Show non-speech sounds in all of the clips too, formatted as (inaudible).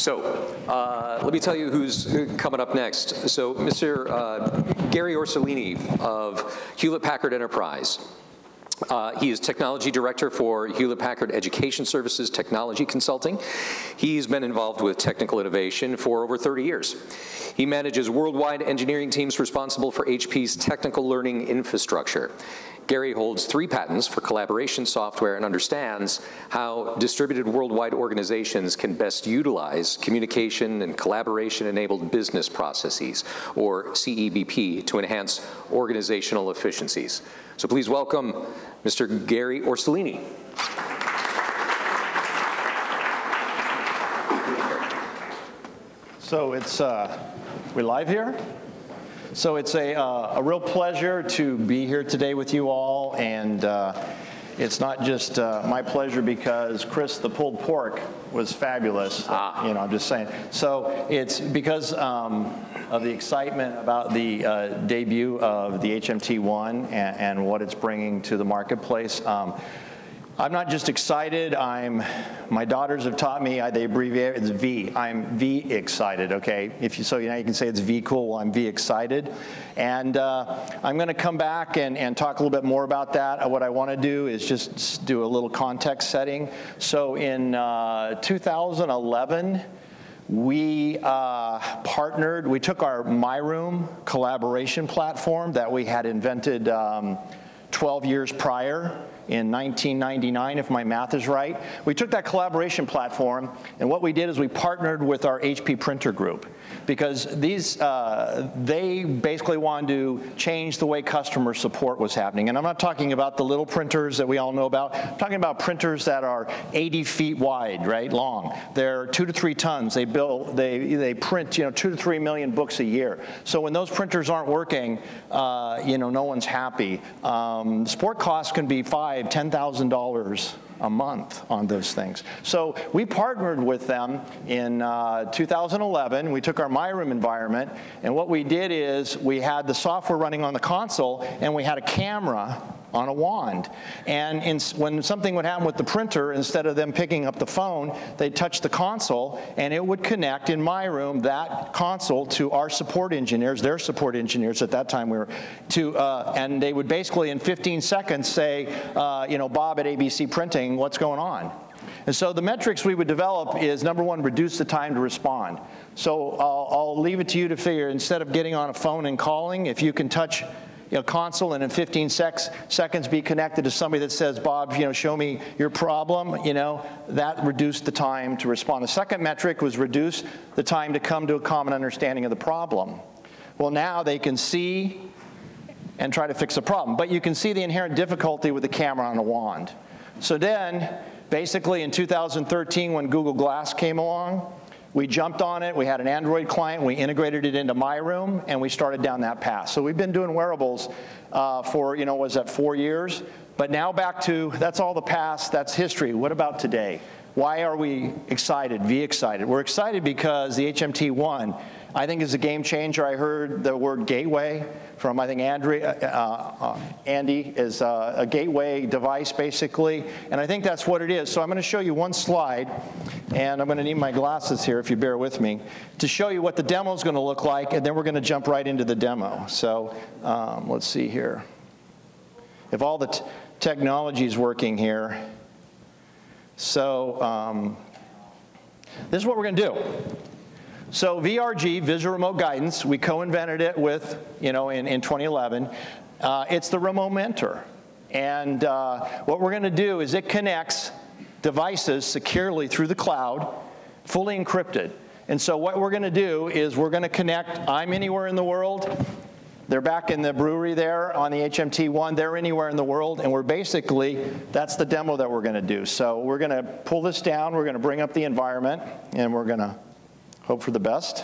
So uh, let me tell you who's coming up next. So Mr. Uh, Garry Orsolini of Hewlett-Packard Enterprise. Uh, he is Technology Director for Hewlett-Packard Education Services Technology Consulting. He's been involved with technical innovation for over 30 years. He manages worldwide engineering teams responsible for HP's technical learning infrastructure. Garry holds three patents for collaboration software and understands how distributed worldwide organizations can best utilize communication and collaboration-enabled business processes, or CEBP, to enhance organizational efficiencies. So please welcome Mr. Garry Orsolini. So it's, uh, we live here? So it's a, uh, a real pleasure to be here today with you all, and uh, it's not just uh, my pleasure because Chris, the pulled pork, was fabulous. Ah. You know, I'm just saying. So it's because um, of the excitement about the uh, debut of the HMT1 and, and, what it's bringing to the marketplace. Um, I'm not just excited, I'm, my daughters have taught me, they abbreviate it's V. I'm V excited, okay? If you, so you know you can say it's V cool, well, I'm V excited. And uh, I'm gonna come back and, and talk a little bit more about that. Uh, what I wanna do is just do a little context setting. So in uh, 2011, we uh, partnered, we took our MyRoom collaboration platform that we had invented um, 12 years prior in 1999, if my math is right. We took that collaboration platform, and what we did is we partnered with our HP printer group because these, uh, they basically wanted to change the way customer support was happening. And I'm not talking about the little printers that we all know about. I'm talking about printers that are 80 feet wide, right, long. They're two to three tons. They build, they, they print, you know, two to three million books a year. So when those printers aren't working, uh, you know, no one's happy. Um, support costs can be five, ten thousand dollars a month on those things. So we partnered with them in uh, 2011. We took our MyRoom environment, and what we did is we had the software running on the console, and we had a camera on a wand. And in, when something would happen with the printer, instead of them picking up the phone, they'd touch the console and it would connect in MyRoom that console, to our support engineers, their support engineers at that time we were, to, uh, and they would basically in 15 seconds say, uh, you know, Bob at ABC Printing, what's going on? And so the metrics we would develop is number one, reduce the time to respond. So I'll, I'll leave it to you to figure, instead of getting on a phone and calling, if you can touch you know, console and in 15 sex, seconds be connected to somebody that says, Bob, you know, show me your problem, you know, that reduced the time to respond. The second metric was reduce the time to come to a common understanding of the problem. Well, now they can see and try to fix a problem, but you can see the inherent difficulty with the camera on a wand. So then, basically in 2013 when Google Glass came along, we jumped on it, we had an Android client, we integrated it into MyRoom, and we started down that path. So we've been doing wearables uh, for, you know, was that four years? But now back to, that's all the past, that's history. What about today? Why are we excited, V excited? We're excited because the HMT1 I think is a game changer. I heard the word gateway from, I think, uh, uh, Andy, is uh, a gateway device, basically. And I think that's what it is. So I'm going to show you one slide, and I'm going to need my glasses here, if you bear with me, to show you what the demo is going to look like, and then we're going to jump right into the demo. So um, let's see here. If all the technology is working here. So um, this is what we're going to do. So VRG, Visual Remote Guidance, we co-invented it with, you know, in, in 2011. Uh, it's the remote mentor. And uh, what we're gonna do is it connects devices securely through the cloud, fully encrypted. And so what we're gonna do is we're gonna connect, I'm anywhere in the world, they're back in the brewery there on the HMT1. They're anywhere in the world, and we're basically, that's the demo that we're gonna do. So we're gonna pull this down, we're gonna bring up the environment, and we're gonna Hope for the best.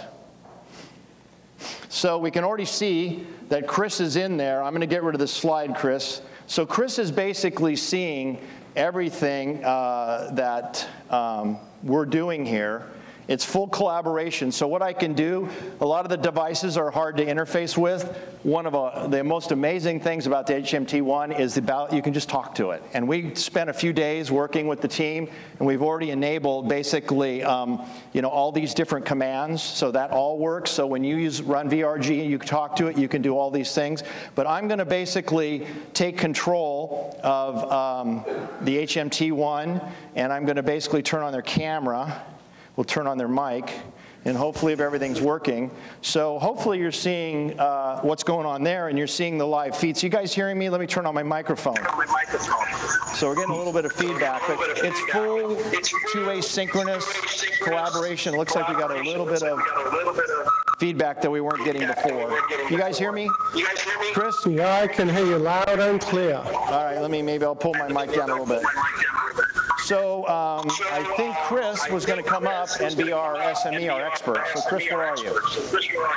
So we can already see that Chris is in there. I'm going to get rid of this slide, Chris. So Chris is basically seeing everything uh, that um, we're doing here. It's full collaboration. So what I can do, a lot of the devices are hard to interface with. One of uh, the most amazing things about the HMT1 is about you can just talk to it. And we spent a few days working with the team, and we've already enabled basically, um, you know, all these different commands. So that all works. So when you use run VRG, and you talk to it, you can do all these things. But I'm going to basically take control of um, the HMT1, and I'm going to basically turn on their camera will turn on their mic, and hopefully if everything's working. So hopefully you're seeing uh, what's going on there and you're seeing the live feed. So you guys hearing me? Let me turn on my microphone. So we're getting a little bit of feedback, but it's full two-way synchronous collaboration. It looks like we got a little bit of feedback that we weren't getting before. You guys hear me? You guys hear me? Chris? Yeah, I can hear you loud and clear. All right, let me, maybe I'll pull my mic down a little bit. So um, I think Chris was going to come up and be our SME, our expert. So Chris, where are you?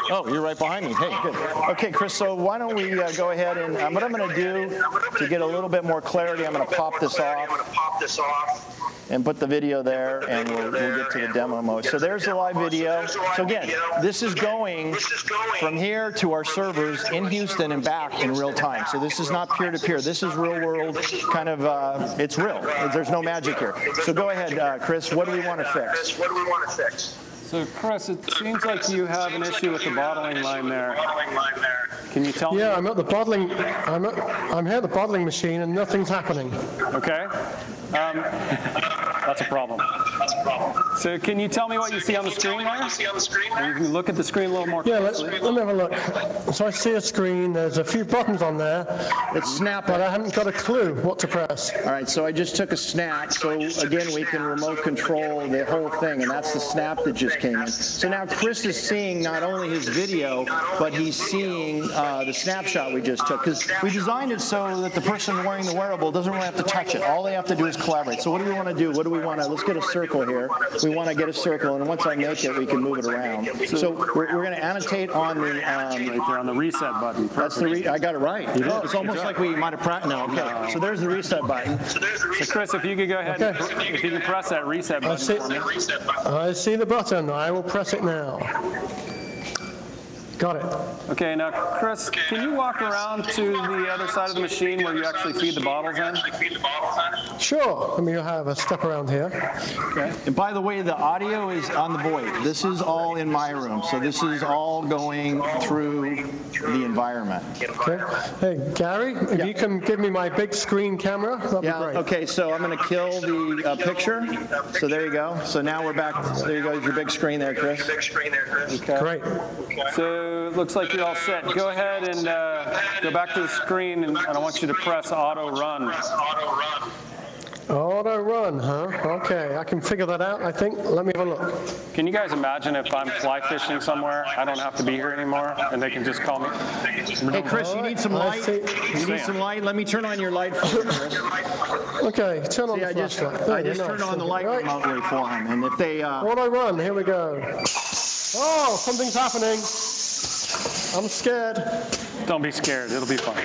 Oh, you're right behind me. Hey, good. Okay, Chris, so why don't we uh, go ahead and um, what I'm going to do to get a little bit more clarity, I'm going to pop this off and put the video there, and we'll, we'll get to the demo mode. So there's the live video. So again, this is going from here to our servers in Houston and back in real time. So this is not peer-to-peer. This is real world, kind of, uh, it's real. There's no magic here. So go ahead, uh, Chris, what do we want to fix? What do we want to fix? So Chris, it seems like you have an issue with the bottling line there. Can you tell me? Yeah, I'm at the bottling. I'm at, I'm here at the bottling machine, and nothing's happening. Okay. Um, (laughs) that's a problem. So can you tell me what you see on the screen there? You can look at the screen a little more Yeah, let's, closely. let me have a look. So I see a screen. There's a few buttons on there, It's snap but I haven't got a clue what to press. All right, so I just took a snap. So again, we can remote control the whole thing, and that's the snap that just came in. So now Chris is seeing not only his video, but he's seeing uh, the snapshot we just took. Because we designed it so that the person wearing the wearable doesn't really have to touch it. All they have to do is collaborate. So what do we want to do? What do we want to, let's get a circle here. We want to get a circle, and once I make it, we can move it around. So we're, we're going to annotate on the, um, Right there on the reset button. that's the, re- I got it right. Oh, It's almost like we might have, pra- no, okay. So there's the reset button. So Chris, if you could go ahead, and Okay. pr- if you could press that reset I see, button for me. I see the button. I will press it now. Got it. Okay, now Chris, can you walk around to the other side of the machine where you actually feed the bottles in? Sure. i Let me uh, have a step around here. Okay. And by the way, the audio is on the void. This is all in MyRoom, so this is all going through the environment. Okay. Hey, Garry, if Yeah. you can give me my big screen camera, that'd Yeah, be great. okay, so I'm going to kill the uh, picture. So there you go. So now we're back, there you go, your big screen there, Chris. Big screen there, Chris. Okay. Great. So it looks like you're all set. Go ahead and uh, go back to the screen, and and I want you to press auto run. Auto run, huh? Okay, I can figure that out, I think. Let me have a look. Can you guys imagine if I'm fly fishing somewhere, I don't have to be here anymore, and they can just call me? Hey, Chris, you need some light? You need some light? Let me turn on your light for you, Chris. Okay, turn on See, I the just, flashlight. I There, just turned on the light Right. remotely for him, and if they, uh, Auto run, here we go. Oh, something's happening. I'm scared. Don't be scared, it'll be fine.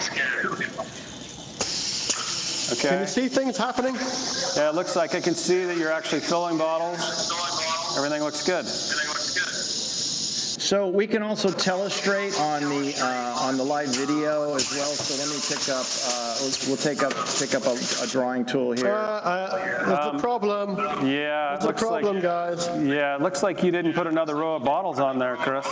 Can you see things happening? yeah, it looks like I can see that you're actually filling bottles. Everything looks good. So we can also telestrate on the uh, on the live video as well. So let me pick up. Uh, we'll, we'll take up pick up a, a drawing tool Uh, here. uh, there's a problem. Yeah, it There's a problem, like, guys. yeah, it looks like you didn't put another row of bottles on there, Chris.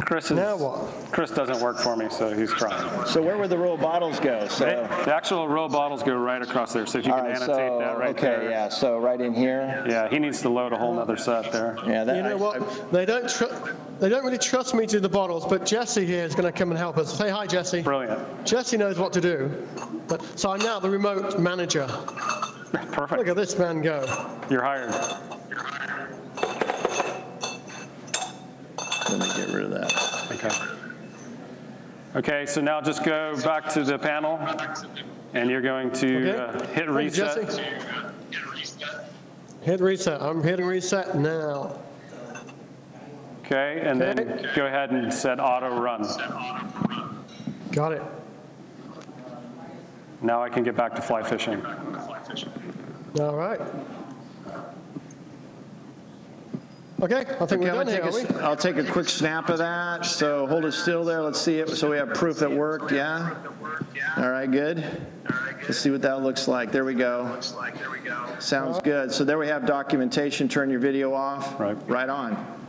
Chris is, Now what? Chris doesn't work for me, so he's trying. So where would the row of bottles go? So The actual row of bottles go right across there, so if you all can right. annotate So that right okay, there. Okay, yeah. So right in here. Yeah, he needs to load a whole other set there. Yeah. That, You know I- what? They don't they don't really trust me to do the bottles, but Jesse here is going to come and help us. Say hi, Jesse. Brilliant. Jesse knows what to do. But so I'm now the remote manager. (laughs) Perfect. Look at this man go. You're hired. Let me get rid of that. Okay. Okay, so now just go back to the panel, and you're going to Okay. uh, hit reset. Jesse. Hit reset. I'm hitting reset now. Okay, and then go ahead and set auto run. Got it. Now I can get back to fly fishing. All right. Okay, I think Okay, we're I'm done gonna here, take are we? a, I'll take a quick snap of that. So hold it still there. Let's see it. So we have proof it worked. Yeah. All right. Good. Let's see what that looks like. There we go. Sounds good. So there we have documentation. Turn your video off. Right. Right on.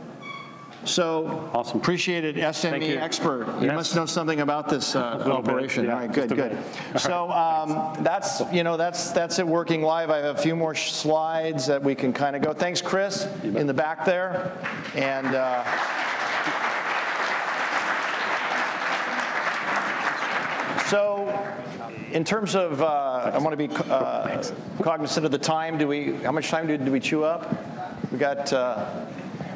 So Awesome. appreciated SME you. expert. You Yes. must know something about this uh, operation. yeah, All right, good, good. bit. (laughs) So um, that's, you know, that's, that's it working live. I have a few more slides that we can kind of go. Thanks, Chris, in the back there. And uh, so in terms of, uh, I want to be uh, cognizant of the time. Do we, how much time do do we chew up? We got, uh,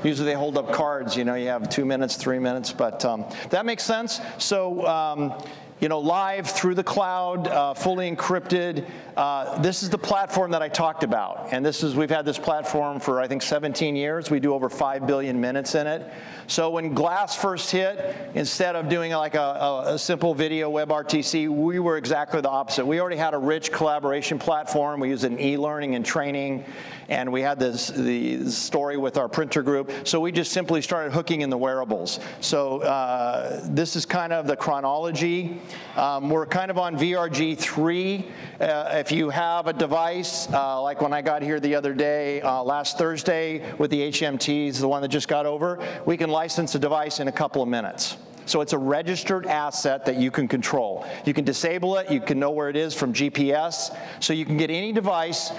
usually they hold up cards, you know, you have two minutes, three minutes, but um, that makes sense. So, um, you know, live through the cloud, uh, fully encrypted. Uh, this is the platform that I talked about. And this is, we've had this platform for, I think, 17 years. We do over 5 billion minutes in it. So when Glass first hit, instead of doing like a, a, a simple video WebRTC, we were exactly the opposite. We already had a rich collaboration platform. We used in e-learning and training. And we had this the story with our printer group. So we just simply started hooking in the wearables. So uh, this is kind of the chronology. Um, we're kind of on VRG3. Uh, if you have a device, uh, like when I got here the other day, uh, last Thursday with the HMTs, the one that just got over, we can license a device in a couple of minutes. So it's a registered asset that you can control. You can disable it, you can know where it is from GPS, so you can get any device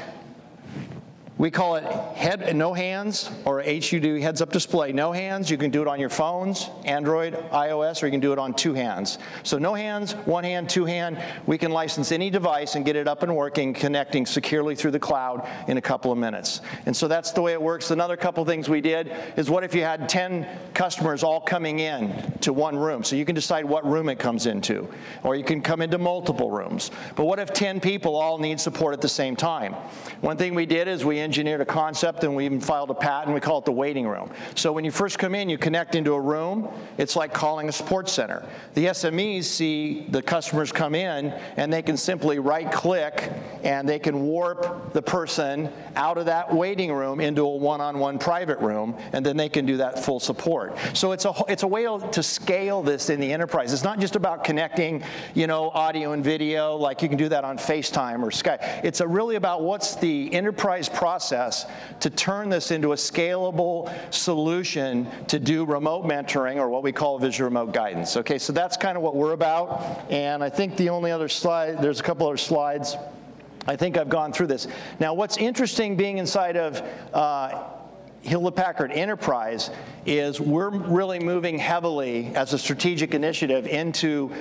we call it head, no hands, or HUD, heads up display. No hands, you can do it on your phones, Android, iOS, or you can do it on two hands. So no hands, one hand, two hand, we can license any device and get it up and working, connecting securely through the cloud in a couple of minutes. And so that's the way it works. Another couple things we did is what if you had 10 customers all coming in to one room? So you can decide what room it comes into, or you can come into multiple rooms. But what if 10 people all need support at the same time? One thing we did is we engineered a concept and we even filed a patent. We call it the waiting room. So when you first come in, you connect into a room. It's like calling a sports center. The SMEs see the customers come in and they can simply right click and they can warp the person out of that waiting room into a one-on-one private room and then they can do that full support. So it's a, it's a way to scale this in the enterprise. It's not just about connecting, you know, audio and video like you can do that on FaceTime or Skype. It's a really about what's the enterprise process to turn this into a scalable solution to do remote mentoring or what we call visual remote guidance. Okay, so that's kind of what we're about. And I think the only other slide, there's a couple other slides. I think I've gone through this. Now, what's interesting being inside of uh, Hewlett Packard Enterprise is we're really moving heavily as a strategic initiative into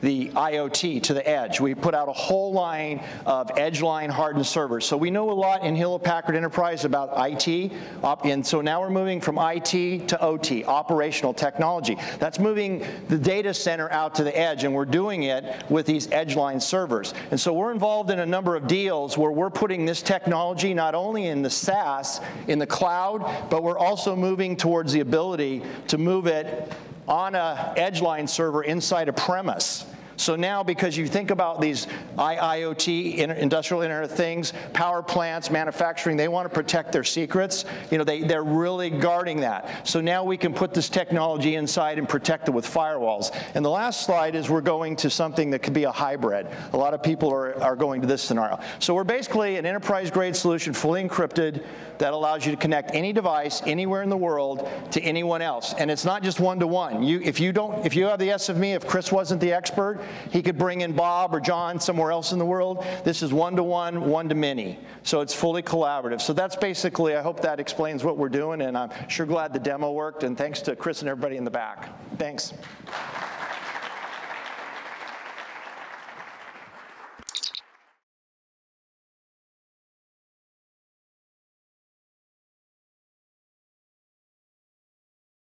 the IoT to the edge. We put out a whole line of Edgeline hardened servers. So we know a lot in Hewlett Packard Enterprise about IT, and so now we're moving from IT to OT, operational technology. That's moving the data center out to the edge, and we're doing it with these Edgeline servers. And so we're involved in a number of deals where we're putting this technology not only in the SaaS, in the cloud, but we're also moving towards the ability to move it on a edgeline server inside a premise. So now, because you think about these IIoT, in- industrial Internet of Things, power plants, manufacturing, they want to protect their secrets. You know, they, they're really guarding that. So now we can put this technology inside and protect it with firewalls. And the last slide is we're going to something that could be a hybrid. A lot of people are, are going to this scenario. So we're basically an enterprise-grade solution, fully encrypted, that allows you to connect any device anywhere in the world to anyone else. And it's not just one-to-one. You, if you don't, if you have the SME, if Chris wasn't the expert, he could bring in Bob or John somewhere else in the world. This is one-to-one, one-to-many. So it's fully collaborative. So that's basically, I hope that explains what we're doing, and I'm sure glad the demo worked, and thanks to Chris and everybody in the back. Thanks.